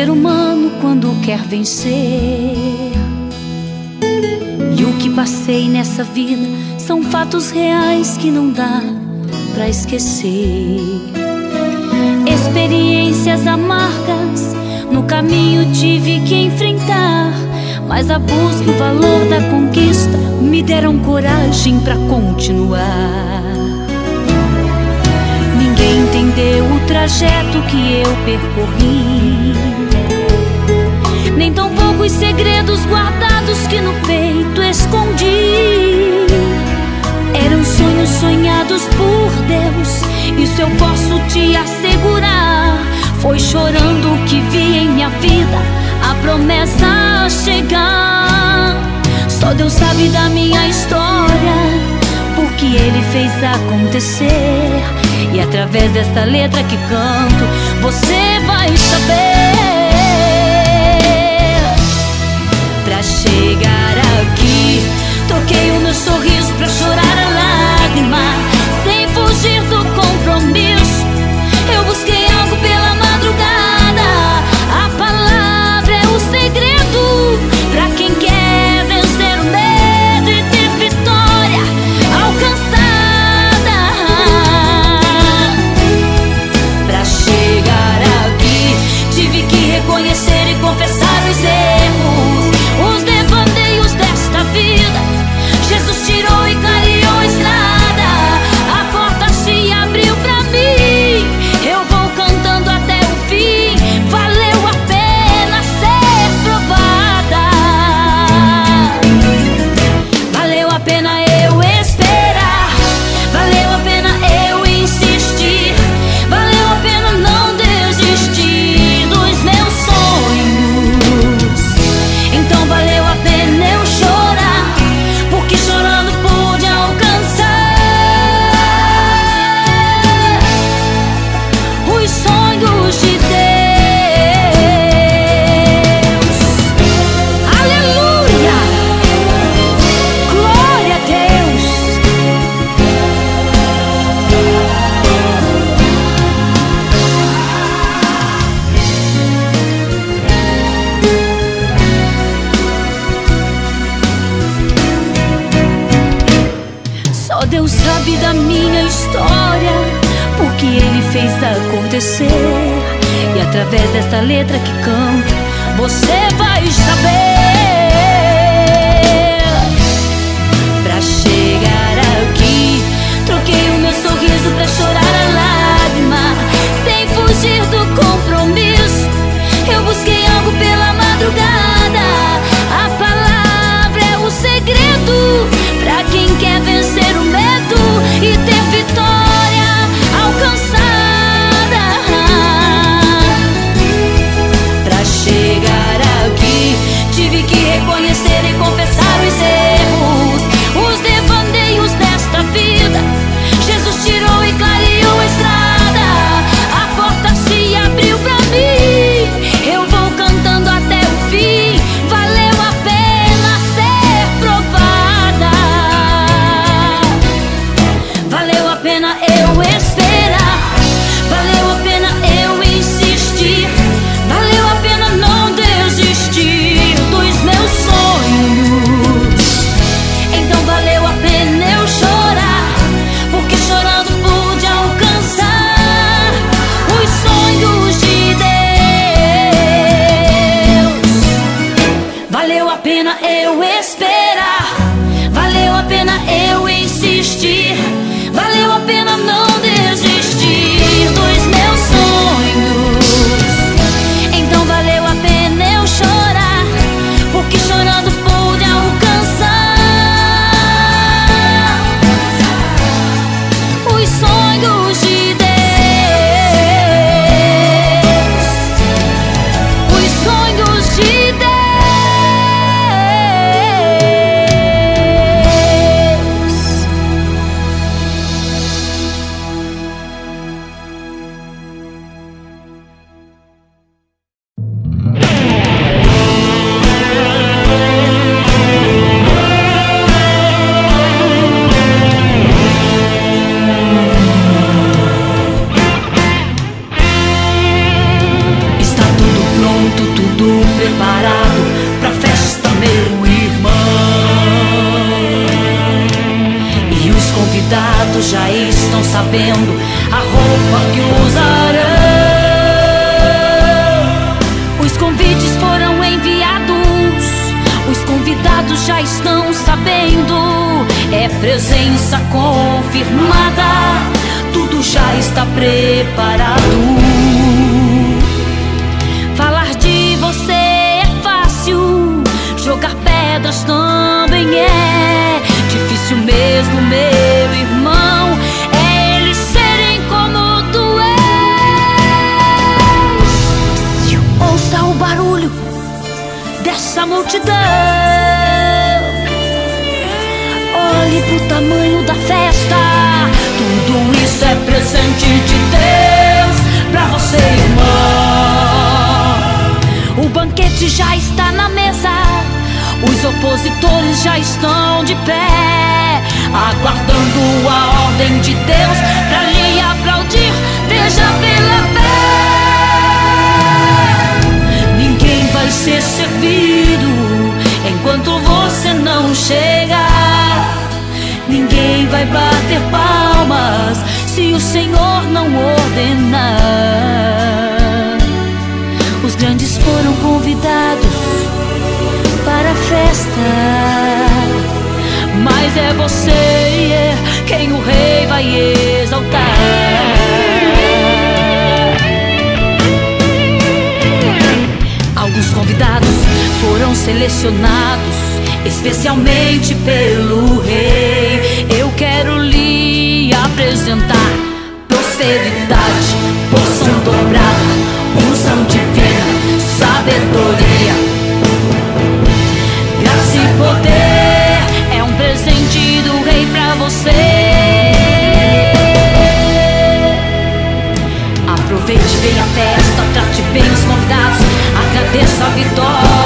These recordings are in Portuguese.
ser humano quando quer vencer. E o que passei nessa vida são fatos reais que não dá para esquecer. Experiências amargas no caminho tive que enfrentar, mas a busca e o valor da conquista me deram coragem para continuar. Ninguém entendeu o trajeto que eu percorri nem tão poucos segredos guardados que no peito escondi. Eram sonhos sonhados por Deus, isso eu posso te assegurar. Foi chorando que vi em minha vida a promessa chegar. Só Deus sabe da minha história, porque Ele fez acontecer. E através dessa letra que canto, você vai saber. chegar. crescer. E através desta letra que canto, você vai estar. chegar. Ninguém vai bater palmas se o Senhor não ordenar. Os grandes foram convidados para a festa, mas é você é quem o rei vai exaltar. Alguns convidados foram selecionados especialmente pelo Rei. Eu quero lhe apresentar prosperidade, poção dobrada, unção divina, sabedoria, graça e poder. É um presente do Rei para você. Aproveite bem a festa, trate bem os convidados, agradeça a vitória.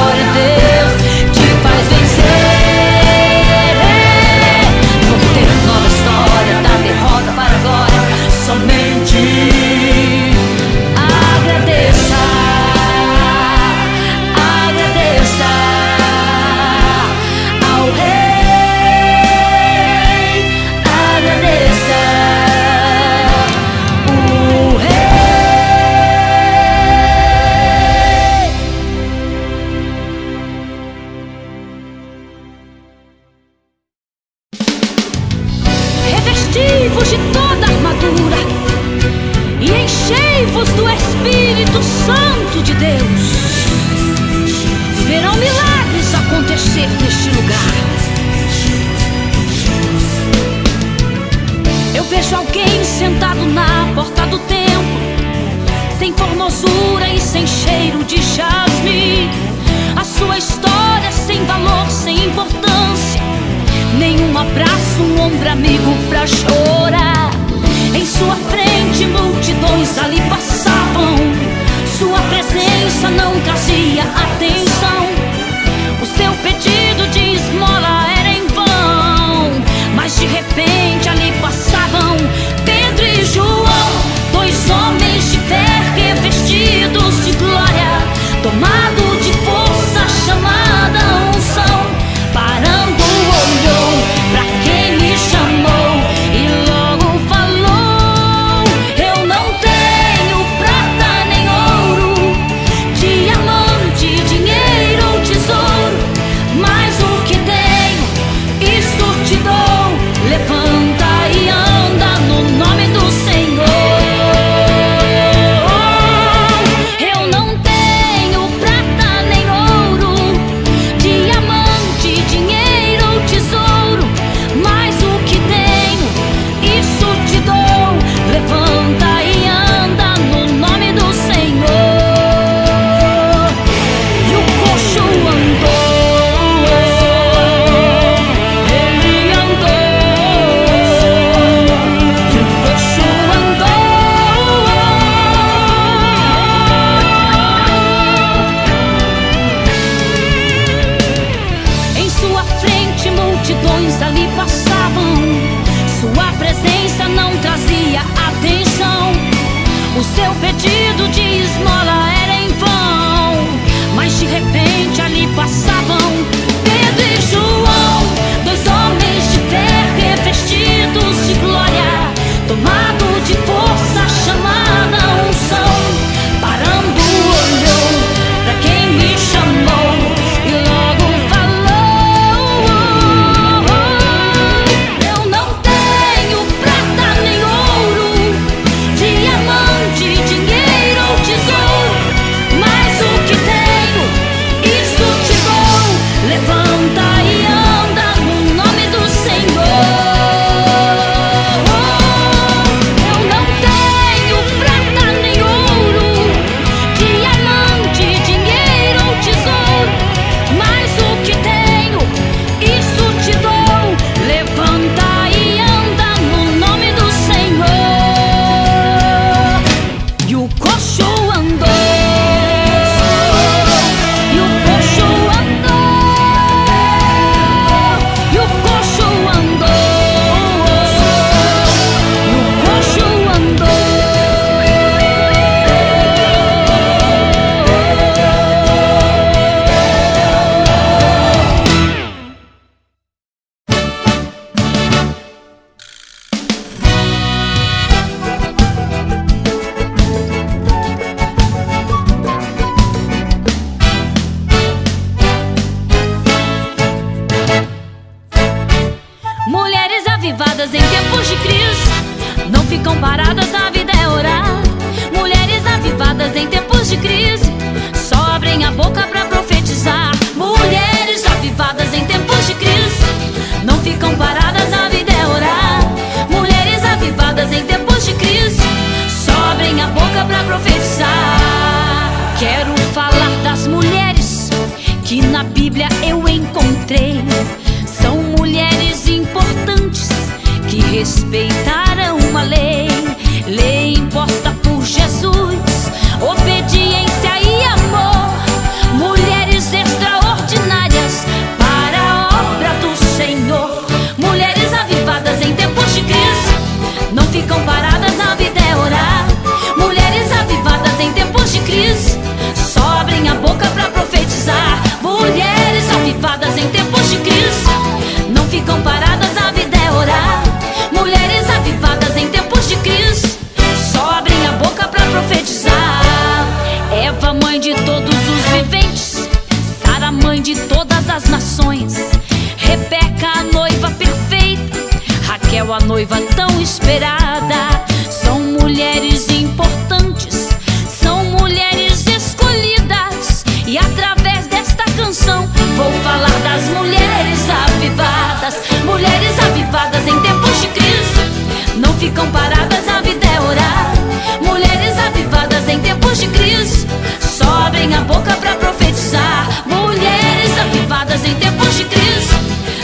céu a noiva tão esperada. São mulheres importantes, são mulheres escolhidas. E através desta canção vou falar das mulheres avivadas. Mulheres avivadas em tempos de crise, não ficam paradas, a vida é orar. Mulheres avivadas em tempos de crise, só abrem a boca para profetizar. Mulheres avivadas em tempos de crise,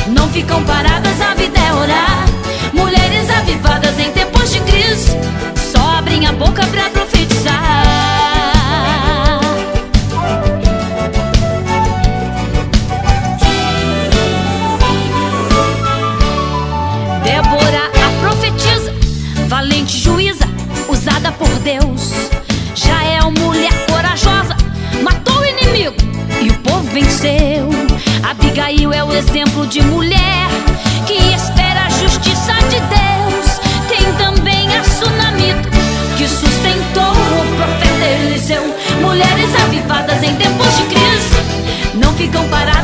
não ficam paradas, a venceu. Abigail é o exemplo de mulher que espera a justiça de Deus. Tem também a Sunamita que sustentou o profeta Eliseu. Mulheres avivadas em tempos de crise não ficam paradas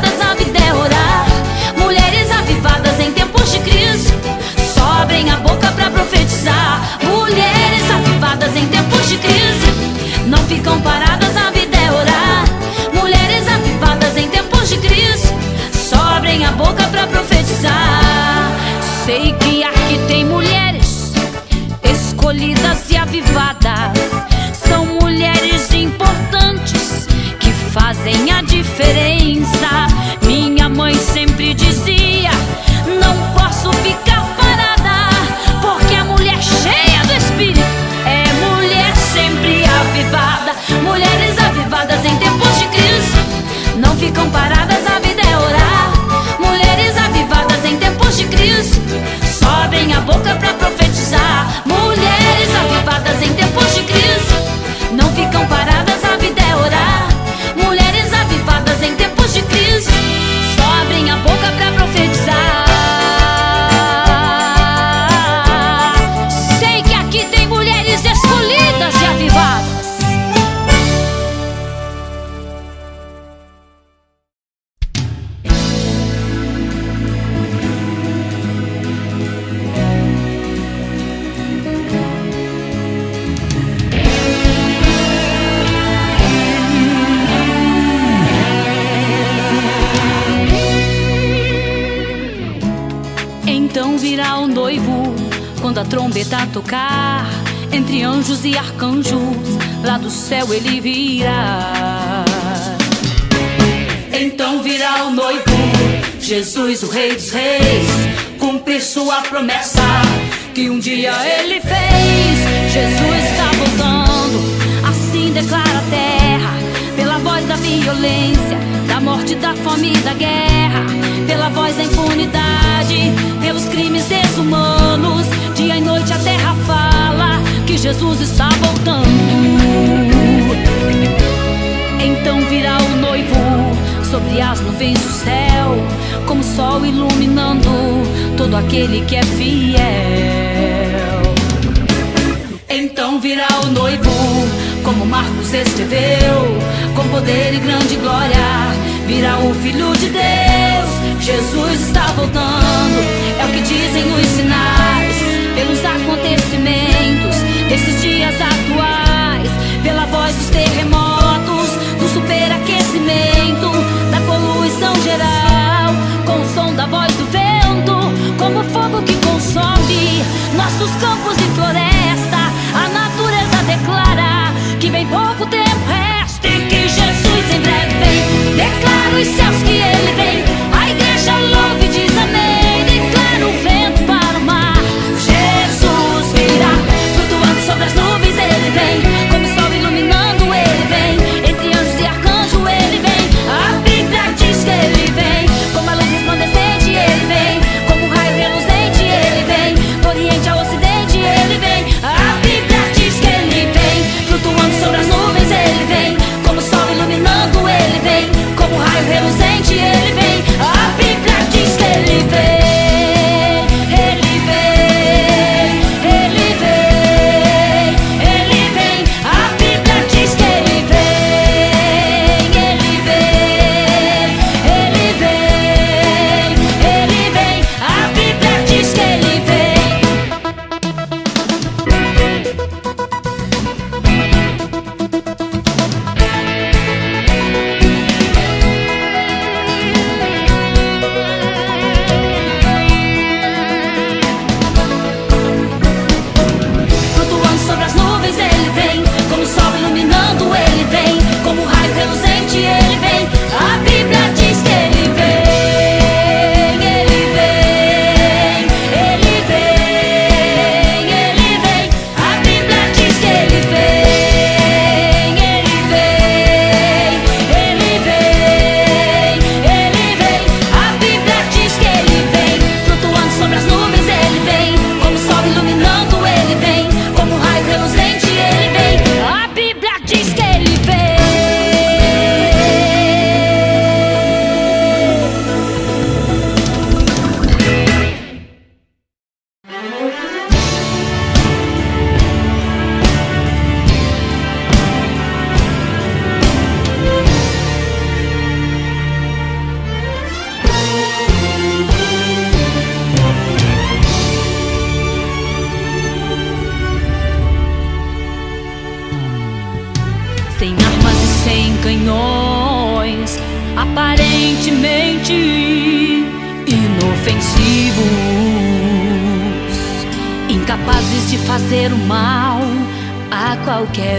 trombeta tocar, entre anjos e arcanjos, lá do céu ele virá. Então virá o noivo, Jesus, o Rei dos Reis, cumprir sua promessa que um dia ele fez. Jesus está voltando, assim declara a terra, pela voz da violência, morte, da fome e da guerra, pela voz da impunidade, pelos crimes desumanos. Dia e noite a terra fala que Jesus está voltando. Então virá o noivo sobre as nuvens do céu, como sol iluminando todo aquele que é fiel. Então virá o noivo, como Marcos escreveu, com poder e grande glória. Virá o Filho de Deus, Jesus está voltando, é o que dizem os sinais, pelos acontecimentos desses dias atuais, pela voz dos terremotos, do superaquecimento, da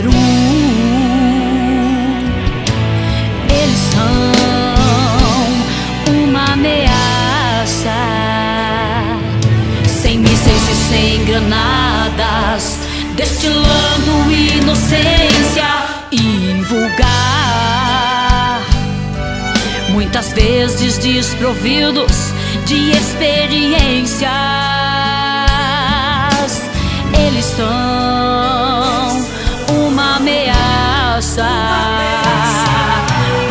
um. Eles são uma ameaça, sem mísseis e sem granadas, destilando inocência invulgar. Muitas vezes desprovidos de experiências, eles são ameaça.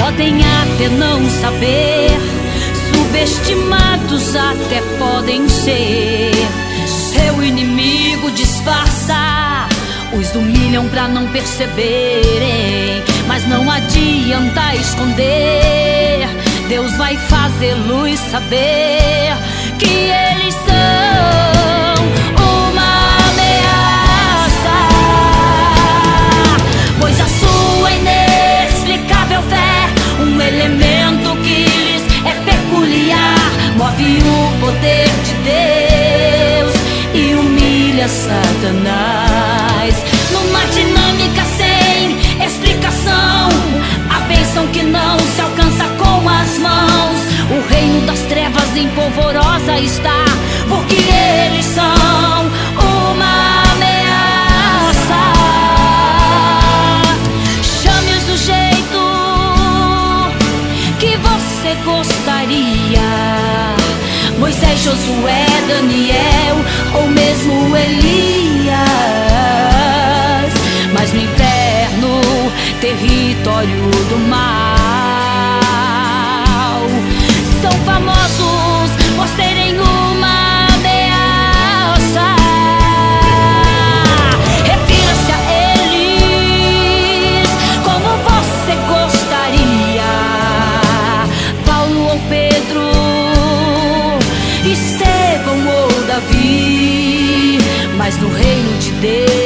Podem até não saber, subestimados até podem ser. Seu inimigo disfarça, os humilham pra não perceberem. Mas não adianta esconder, Deus vai fazê-los saber que eles são o poder de Deus e humilha Satanás. Numa dinâmica sem explicação, a bênção que não se alcança com as mãos. O reino das trevas em polvorosa está. Josué, Daniel ou mesmo Elias. Mas no inferno, território do mar. serem mas no reino de Deus,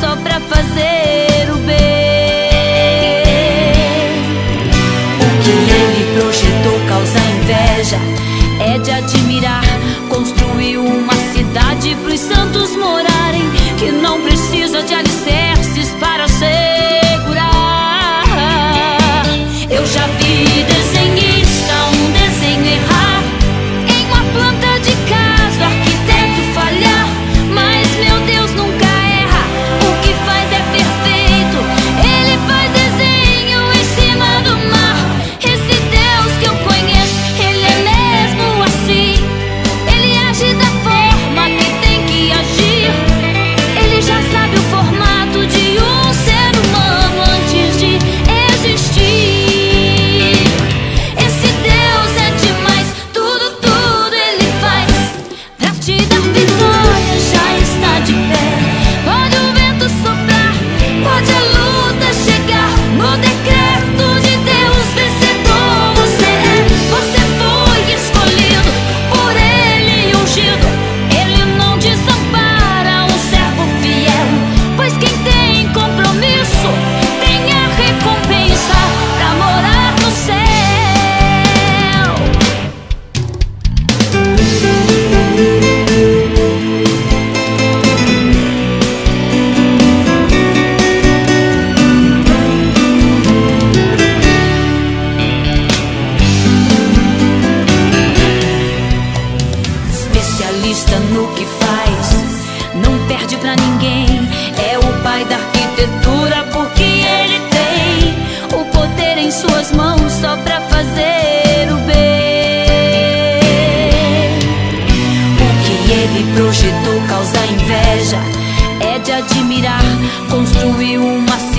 planta de casa construir uma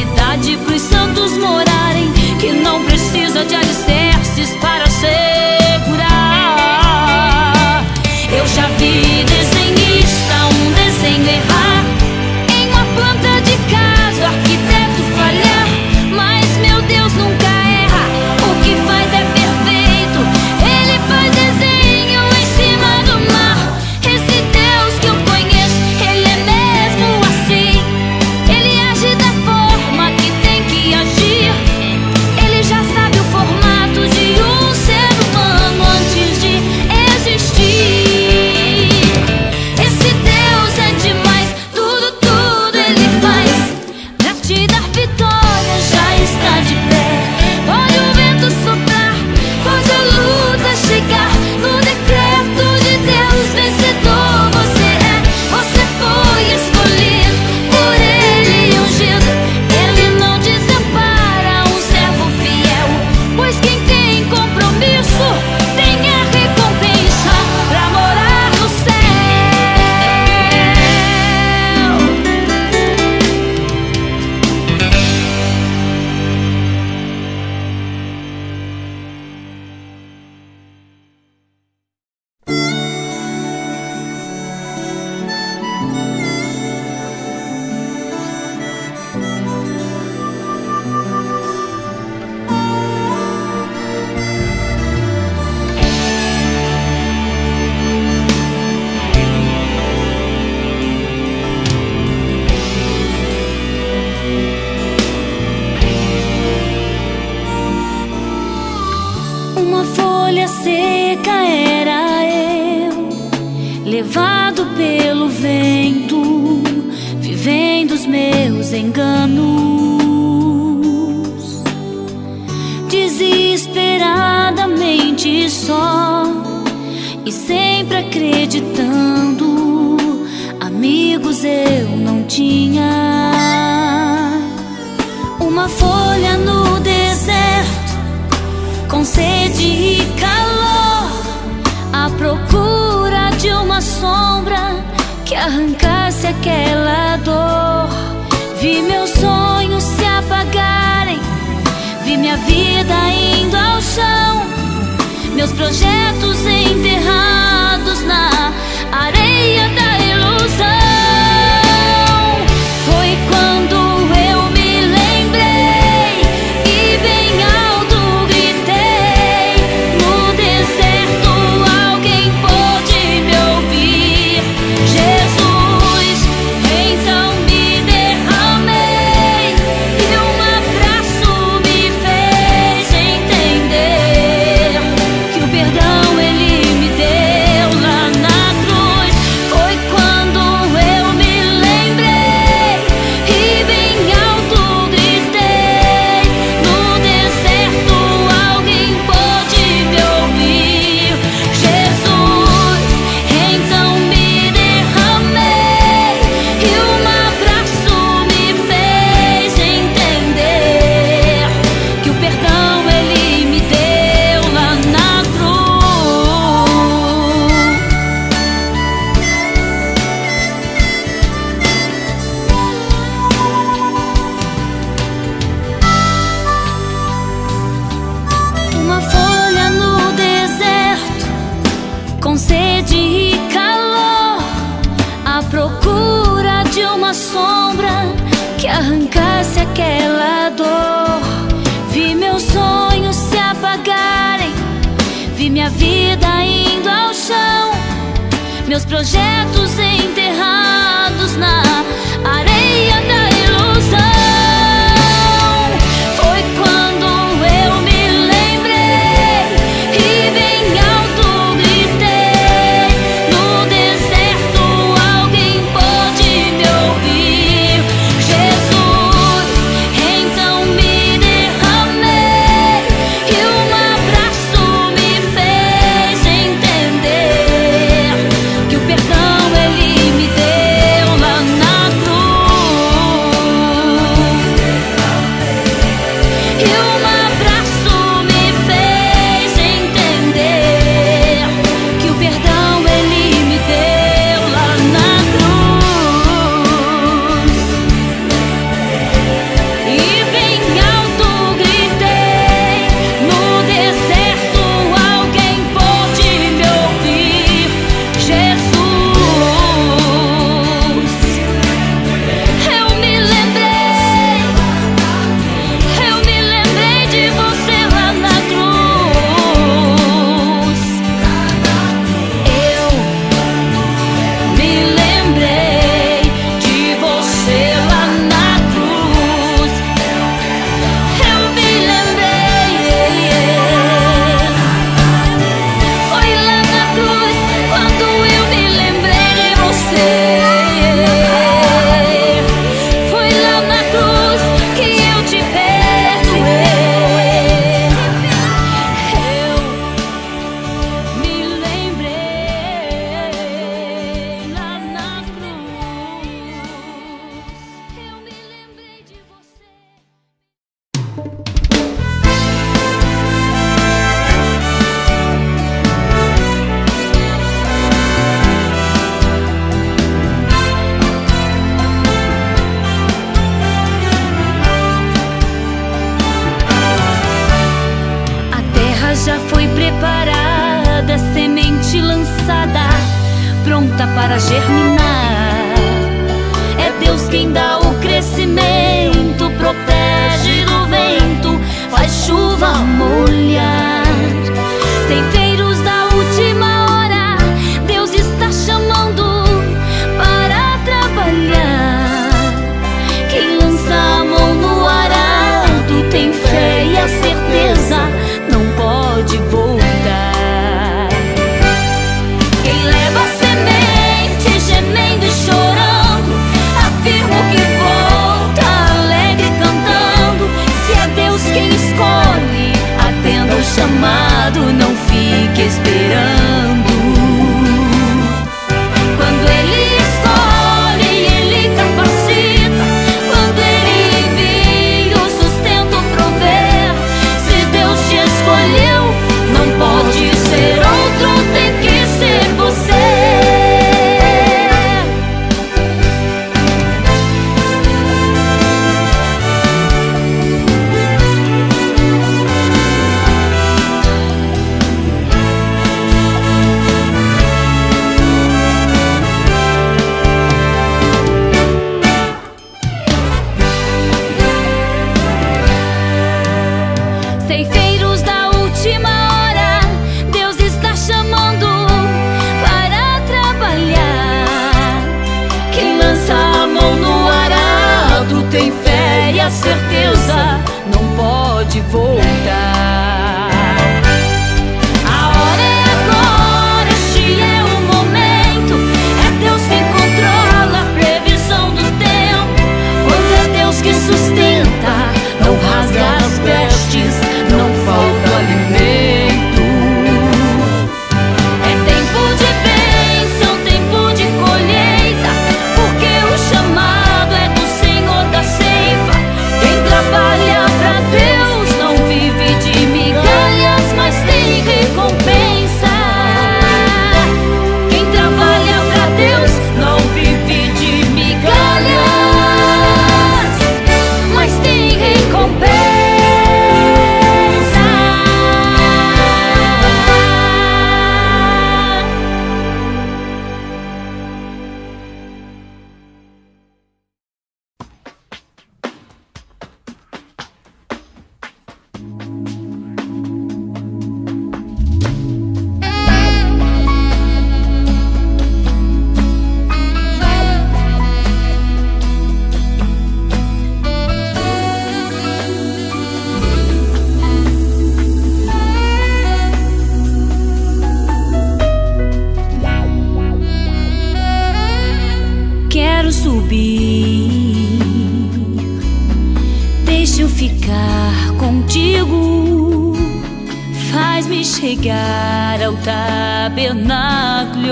arrancasse aquela dor. Vi meus sonhos se apagarem, vi minha vida indo ao chão, meus projetos em arrancasse aquela dor. Vi meus sonhos se apagarem, vi minha vida indo ao chão, meus projetos enterrados na areia da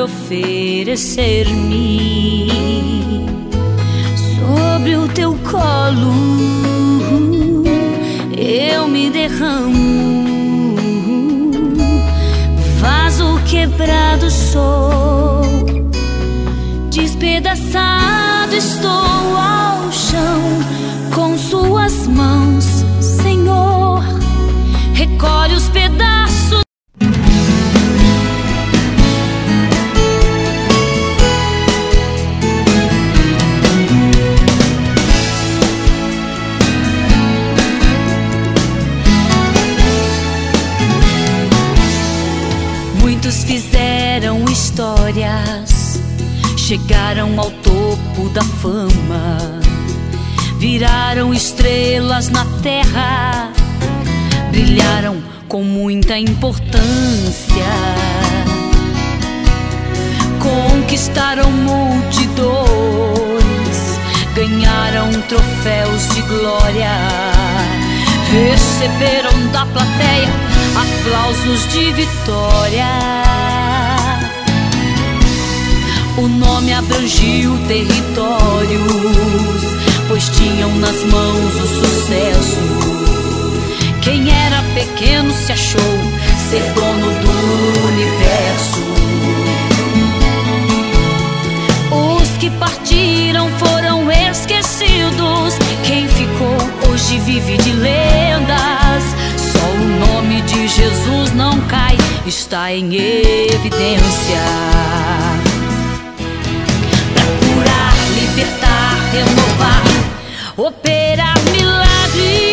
oferecer-me sobre o teu colo. Eu me derramo, vaso quebrado sou, despedaçado estou ao chão. Chegaram ao topo da fama, viraram estrelas na terra, brilharam com muita importância, conquistaram multidões, ganharam troféus de glória, receberam da plateia aplausos de vitória. O nome abrangiu territórios, pois tinham nas mãos o sucesso. Quem era pequeno se achou ser dono do universo. Os que partiram foram esquecidos. Quem ficou hoje vive de lendas. Só o nome de Jesus não cai, está em evidência. Renovar, operar milagres.